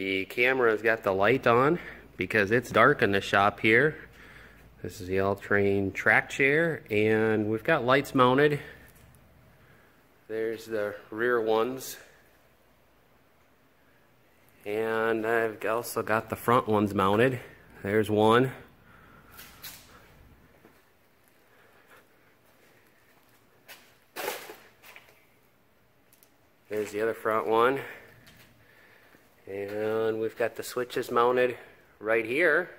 The camera's got the light on because it's dark in the shop here. This is the all-terrain track chair and we've got lights mounted. There's the rear ones. And I've also got the front ones mounted. There's one. There's the other front one. And we've got the switches mounted right here.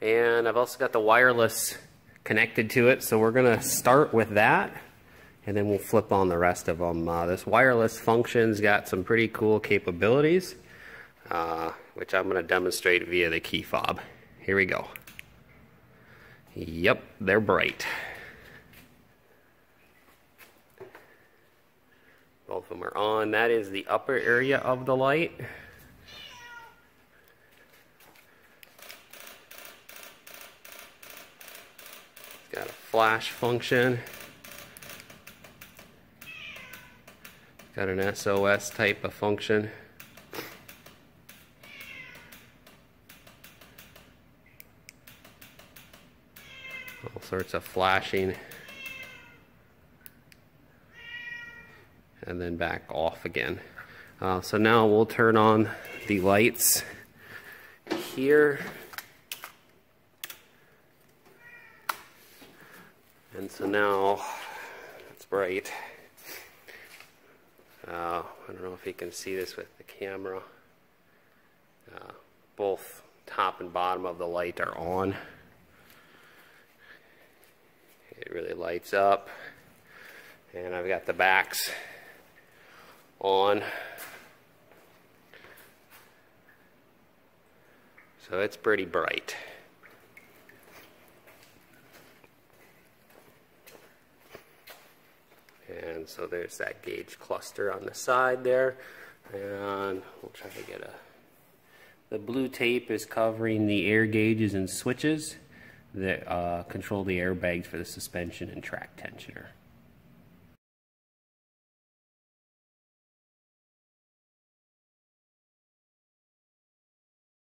And I've also got the wireless connected to it. So we're going to start with that. And then we'll flip on the rest of them. Uh, this wireless function's got some pretty cool capabilities. Uh, which I'm going to demonstrate via the key fob. Here we go. Yep, they're bright. Both of them are on. That is the upper area of the light. Got a flash function. It's got an SOS type of function. All sorts of flashing. and then back off again. Uh, so now we'll turn on the lights here. And so now it's bright. Uh, I don't know if you can see this with the camera. Uh, both top and bottom of the light are on. It really lights up. And I've got the backs on. So it's pretty bright. And so there's that gauge cluster on the side there. And we'll try to get a... The blue tape is covering the air gauges and switches that uh, control the airbags for the suspension and track tensioner.